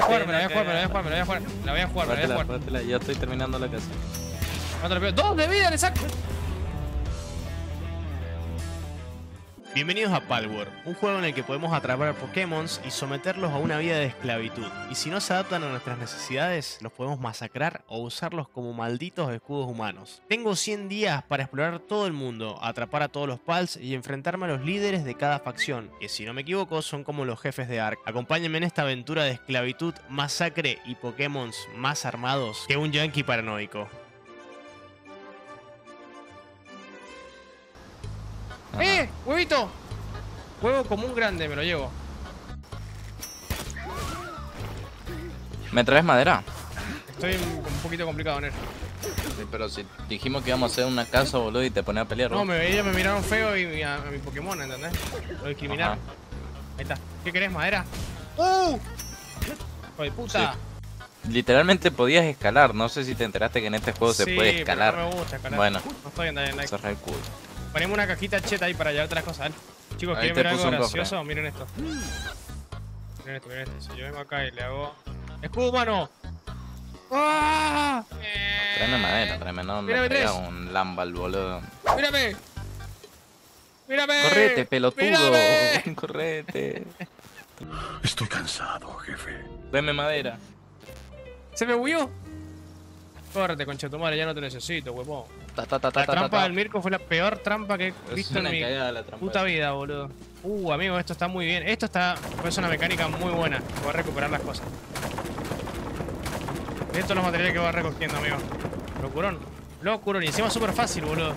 jugar, me la voy a jugar, me la voy a jugar, me la voy a jugar, me la voy a jugar, me la voy a jugar. Ya estoy terminando la casa. ¡Dos de vida le saco! Bienvenidos a Palworld, un juego en el que podemos atrapar Pokémon y someterlos a una vida de esclavitud. Y si no se adaptan a nuestras necesidades, los podemos masacrar o usarlos como malditos escudos humanos. Tengo 100 días para explorar todo el mundo, atrapar a todos los Pals y enfrentarme a los líderes de cada facción, que si no me equivoco son como los jefes de Ark. Acompáñenme en esta aventura de esclavitud, masacre y Pokémon más armados que un yankee paranoico. ¡Eh! ¡Huevito! Huevo común grande, me lo llevo. ¿Me traes madera? Estoy un, poquito complicado, Ner. Sí, pero si dijimos que íbamos a hacer una casa, boludo, y te pones a pelear, No, me, ellos me miraron feo y a, a mi Pokémon, ¿entendés? Lo discriminaron. Ahí está. ¿Qué querés, madera? ¡Uh! ¡Hijo de puta! Literalmente podías escalar. No sé si te enteraste que en este juego se puede pero escalar. No me gusta escalar. Bueno. No estoy en Dying Light. Cerrar el culo. Ponemos una cajita cheta ahí para llevarte las cosas, ¿eh? Chicos, ¿quieren ver algo cofre. gracioso? Miren esto. Miren esto, miren esto. Si yo vengo acá y le hago... ¡Escudo humano! ¡Ah! Tráeme madera, tráeme. No me Mírame, traigas tres. un lambal, boludo. ¡Mírame! ¡Mírame! Correte, pelotudo. ¡Mírame! Correte. Estoy cansado, jefe. Tráeme madera. ¿Se me huyó? Córrete, concha de tu madre, ya no te necesito, huevón. Ta, ta, ta, ta, La ta, trampa ta. del Mirko fue la peor trampa que he visto en mi puta vida, boludo. Uh, amigo, esto está muy bien. Esto está... Es una mecánica muy buena. Voy a recuperar las cosas. Estos son los materiales que voy recogiendo, amigo. Locurón. Locurón. Y encima es súper fácil, boludo.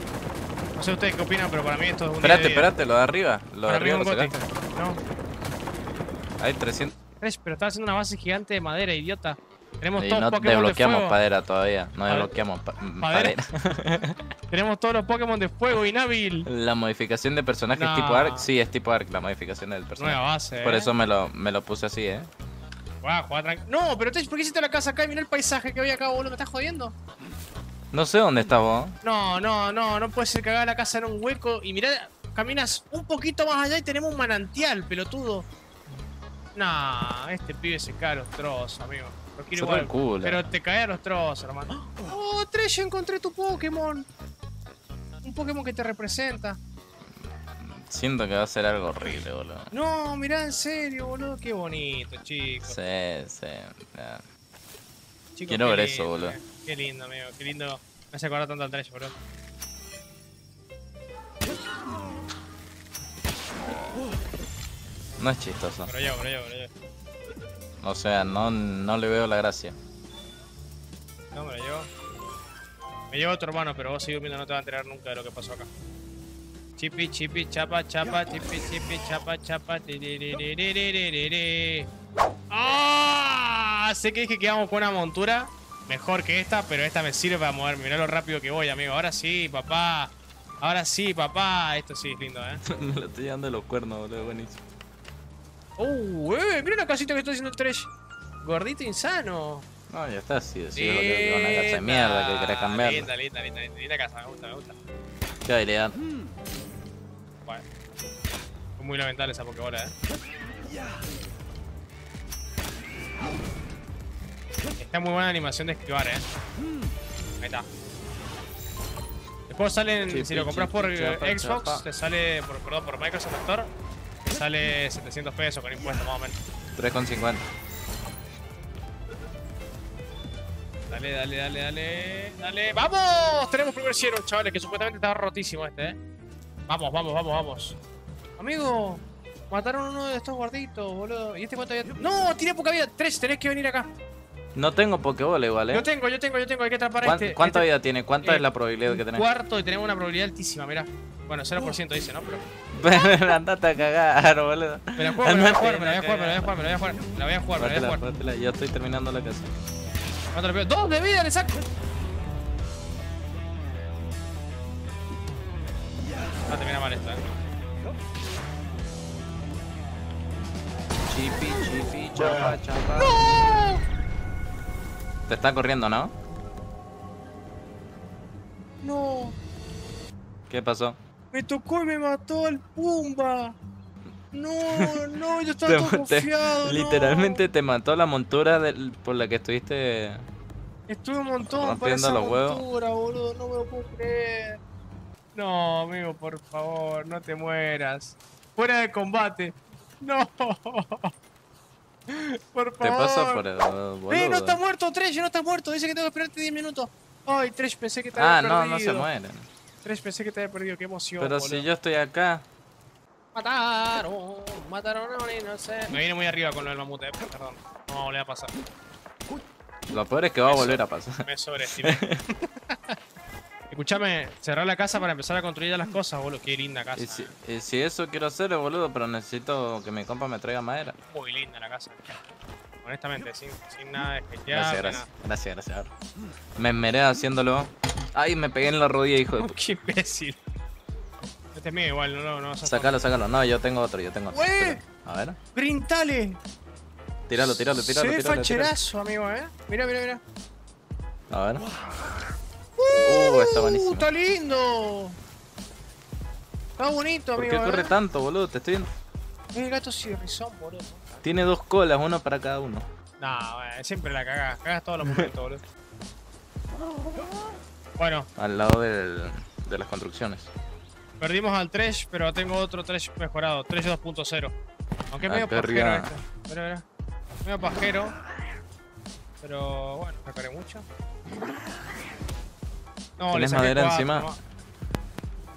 No sé ustedes qué opinan, pero para mí esto es un Espérate, día de día. espérate, lo de arriba. Lo de Para arriba un lo sacaste. No. Hay 300. Tres, pero estaba haciendo una base gigante de madera, idiota. Tenemos Y todos no Pokémon de desbloqueamos fuego. padera todavía. No desbloqueamos pa- padera. Tenemos todos los Pokémon de fuego, inhábil. La modificación de personajes No. tipo Arc, sí, es tipo Arc la modificación del personaje. Nueva base, Por eh. eso me lo, me lo puse así, eh. Guau, No, pero ¿por qué hiciste la casa acá y mirá el paisaje que había acá, boludo? ¿Me estás jodiendo? No sé dónde estás vos. No, no, no, no puede ser que haga la casa en un hueco y mirá, caminas un poquito más allá y tenemos un manantial, pelotudo. Nah, este pibe se cae los trozos, amigo. Lo quiero igual. culo. Pero te cae a los trozos, hermano. Oh, Tres, yo encontré tu Pokémon. Un Pokémon que te representa. Siento que va a ser algo horrible, boludo. No, mirá, en serio, boludo. Qué bonito, chicos. Sí, sí. Chicos, Quiero ver eso, boludo. eh. Qué lindo, amigo. Qué lindo. Me hace acordar tanto al Trash, boludo. No es chistoso. Pero yo, pero yo, pero yo. O sea, no, no le veo la gracia. No, me lo llevo. Me llevo a tu hermano, pero vos sigo viendo, no te vas a enterar nunca de lo que pasó acá. Chipi, chipi, chapa, chapa, chipi, chipi, chapa, chapa, ¡Ah! Sé que dije que íbamos con una montura mejor que esta, pero esta me sirve para moverme. Mirá lo rápido que voy, amigo. Ahora sí, papá. Ahora sí, papá. Esto sí es lindo, ¿eh? me lo estoy dando los cuernos, boludo. Buenísimo. ¡Uh! ¡Eh! Mira la casita que está haciendo el trash. Gordito insano. No, ya está así. Así es lo que una casa de mierda que querés cambiar. Linda, linda, linda, linda, linda casa. Me gusta, me gusta. Qué habilidad. Bueno. Fue muy lamentable esa Pokébola, eh. Está muy buena animación de esquivar, eh. Ahí está. Después salen, si lo compras por eh, Xbox, te sale, por, perdón, por Microsoft Store, sale 700 pesos con impuestos más o menos. 3,50. Dale, dale, dale, dale, dale. ¡Vamos! Tenemos primer cielo, chavales, que supuestamente estaba rotísimo este, eh. Vamos, vamos, vamos, vamos. Amigo, mataron uno de estos gorditos, boludo. ¿Y este cuánto había? ¡No! Tiré poca vida. Tres, tenés que venir acá. No tengo Pokébola igual, eh. Yo tengo, yo tengo, yo tengo. Hay que atrapar a ¿Cuán- este. ¿Cuánta este vida tiene? ¿Cuánta eh, es la probabilidad que tenés? Cuarto y tenemos una probabilidad altísima, mirá. Bueno, 0% dice, ¿no? Pero. Andate a cagar, boludo. Me la juego, me la voy a jugar, me la voy a jugar, me la voy a jugar, me la voy a jugar. Me la voy a jugar, me la voy a jugar. Ya estoy terminando la casa. No te lo pido. ¡Dos de vida le saco! Va a terminar mal esto, eh. Chipi, chipi, chapa, chapa. Te está corriendo, ¿no? ¡No! ¿Qué pasó? Me tocó y me mató el Pumba. No, no, yo estaba todo te- confiado. no. literalmente te mató la montura del- por la que estuviste. Estuve un montón para esa los huevos. montura, boludo. No me lo puedo creer. No, amigo, por favor, no te mueras. Fuera de combate. No. Por favor. Te pasa por el. boludo. ¡Eh, no está muerto, Tresh! ¡No está muerto! Dice que tengo que esperarte 10 minutos. Ay, Tresh, pensé que había Ah, perdido. no, no se mueren. Tresh, pensé que te había perdido. Qué emoción, Pero boludo. si yo estoy acá. Mataron, mataron a un inocente. Me vine muy arriba con lo del mamut, eh, perdón. No va a volver a pasar. Lo peor es que va a volver a pasar. Me sobreestimé. Escuchame, cerrar la casa para empezar a construir ya las cosas, boludo. Qué linda casa. Y si, y si eso quiero hacer, boludo, pero necesito que mi compa me traiga madera. Muy linda la casa. Honestamente, sin, sin nada de especial. Gracias, gracias. Gracias, gracias. Me esmeré haciéndolo. Ay, me pegué en la rodilla, hijo de puta. Qué imbécil. Este es mío igual, no, no, no. Sácalo, sácalo. No, yo tengo otro, yo tengo otro. A ver. Brintale. Tíralo, tíralo, Se tíralo, ve tíralo, tíralo. facherazo, amigo, eh. Mira, mira, mira. A ver. Uh, está buenísimo. está lindo. Está bonito, ¿Por amigo. qué corre eh. tanto, boludo? Te estoy viendo. Es el gato rizón, boludo. Tiene dos colas, una para cada uno. No, bueno, siempre la cagás. Cagás todos los momentos, boludo. Bueno, Al lado del, de las construcciones. perdimos al Tresh, pero tengo otro Tresh mejorado. Tresh 2.0. Aunque es Ah, medio pajero este. Mira. Medio pajero. Pero bueno, me cargué mucho. No, le ¿Tenés saqué madera cuatro, encima? no.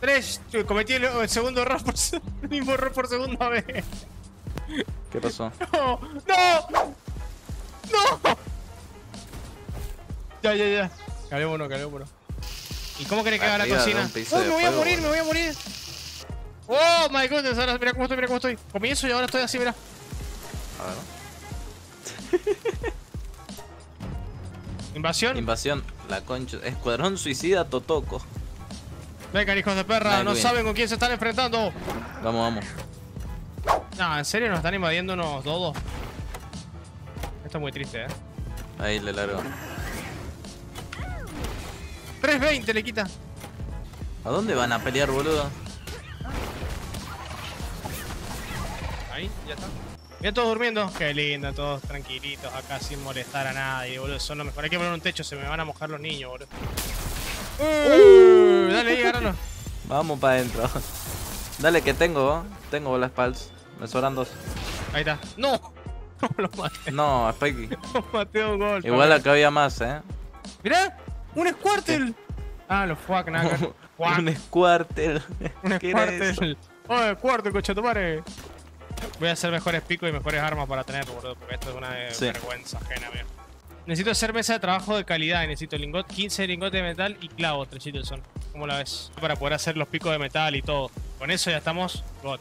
Tres, cometí el, el segundo error por el mismo error por segunda vez. ¿Qué pasó? No, no, no. Ya, ya, ya. Calémonos, calémonos. ¿Y cómo querés que haga la cocina? de me voy a morir, me voy a morir. Oh my goodness, ahora mira cómo estoy, mira cómo estoy. Comienzo y ahora estoy así, mira. A ver. Invasión. Invasión, la concha. Escuadrón suicida Totoco. Vengan, hijos de perra, no saben con quién se están enfrentando. Vamos, vamos. No, en serio nos están invadiendo unos dodos. Esto es muy triste, eh. Ahí le largo. 320 le quita. ¿A dónde van a pelear, boludo? Ahí, ya está. Ya todos durmiendo. Qué lindo, todos tranquilitos acá sin molestar a nadie, boludo. Son lo mejor. Hay que poner un techo, se me van a mojar los niños, boludo. Uh, dale ahí, agárralo. Vamos para adentro. Dale, que tengo. Tengo las pals. Me sobran dos. Ahí está. ¡No! No lo maté, No, Spikey. lo maté a un gol. Igual acá había más, ¿eh? Mirá, un Squirtle. Ah, los fuck, nada. Un Squirtle. un ¿Qué era eso? Squirtle. Oh, Squirtle, coche tu madre. Voy a hacer mejores picos y mejores armas para tenerlo, boludo, porque esto es una de- Sí. vergüenza ajena, amigo. Necesito hacer mesa de trabajo de calidad. Necesito lingot, 15 lingotes de metal y clavos, trechitos son. ¿Cómo la ves? Para poder hacer los picos de metal y todo. Con eso ya estamos God.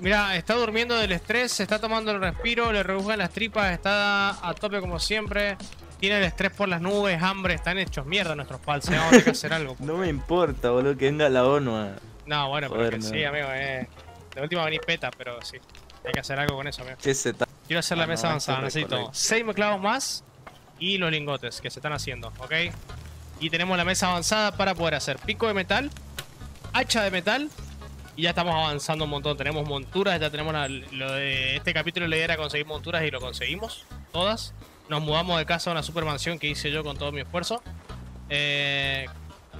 Mira, está durmiendo del estrés, se está tomando el respiro, le rebujan las tripas, está a tope como siempre. Tiene el estrés por las nubes, hambre, están hechos mierda nuestros pals. Vamos a tener que hacer algo. No me importa, boludo, que venga la ONU. a- No, bueno, pero Joder, que no. sí, amigo. Eh. De última venir peta, pero sí. Hay que hacer algo con eso, amigo. ¿Qué se Quiero hacer la Ah, mesa no, avanzada. Necesito correcto. 6 clavos más y los lingotes que se están haciendo, ¿ok? Y tenemos la mesa avanzada para poder hacer pico de metal, hacha de metal y ya estamos avanzando un montón. Tenemos monturas, ya tenemos la- lo de este capítulo. La idea era conseguir monturas y lo conseguimos, todas. Nos mudamos de casa a una supermansión que hice yo con todo mi esfuerzo. Eh,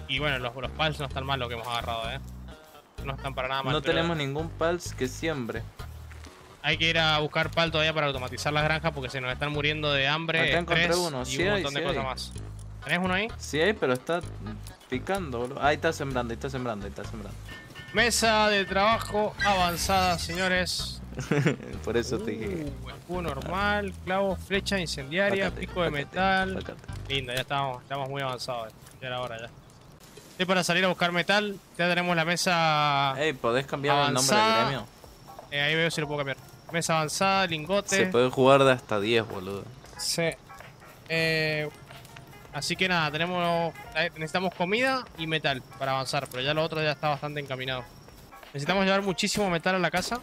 y bueno, los, los pals no están mal lo que hemos agarrado, ¿eh? No están para nada mal. No tenemos ningún pals que siembre. hay que ir a buscar pal todavía para automatizar las granjas porque se nos están muriendo de hambre, Acá encontré uno, y sí un hay, montón de cosas más. ¿Tenés uno ahí? Sí hay, pero está picando, boludo. Ahí está sembrando, ahí está sembrando, ahí está sembrando. Mesa de trabajo avanzada, señores. Por eso te dije. Uh, escudo normal, clavo, flecha incendiaria, pico de metal. sácate. Lindo, ya estamos, estamos muy avanzados. Ya era hora ya. Estoy para salir a buscar metal. Ya tenemos la mesa. Ey, ¿podés cambiar el nombre del gremio? eh, ahí veo si lo puedo cambiar. Mesa avanzada, lingote. Se puede jugar de hasta 10, boludo. Sí. Eh, así que nada, tenemos eh, necesitamos comida y metal para avanzar, pero ya lo otro ya está bastante encaminado. Necesitamos llevar muchísimo metal a la casa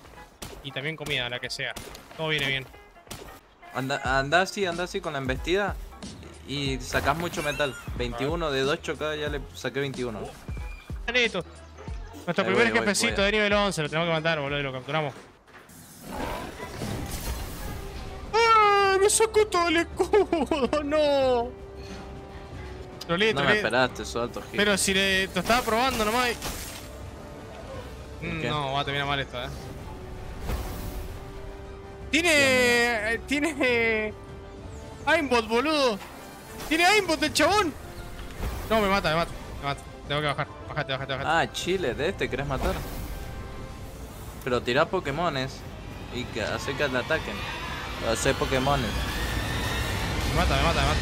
y también comida, la que sea. Todo viene bien. Anda, anda así, anda así con la embestida y sacás mucho metal. 21 de 2 chocadas ya le saqué 21. Listo. Nuestro Ahí primer voy, jefecito voy. de nivel 11, lo tenemos que matar, boludo, y lo capturamos. ¡Ah! ¡Me sacó todo el escudo! ¡No! Trolé, No me esperaste, su alto. Pero si le, lo estaba probando nomás. y-? No, va a terminar mal esto, eh. Tiene. eh, Tiene. Aimbot, boludo. Tiene aimbot el chabón. No, me mata, me mata. Me mata. Tengo que bajar. Bájate, bájate, bájate. Ah, Chile, de este querés matar. Pero tira Pokémones y que hace que le ataquen. Hace Pokémones. Me mata, me mata, me mata.